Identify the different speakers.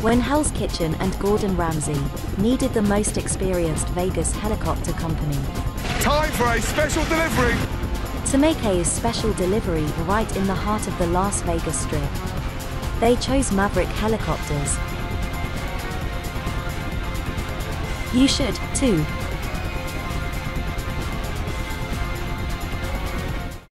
Speaker 1: When Hell's Kitchen and Gordon Ramsay needed the most experienced Vegas helicopter company
Speaker 2: Time for a special delivery.
Speaker 1: to make a special delivery right in the heart of the Las Vegas Strip, they chose Maverick helicopters. You should, too.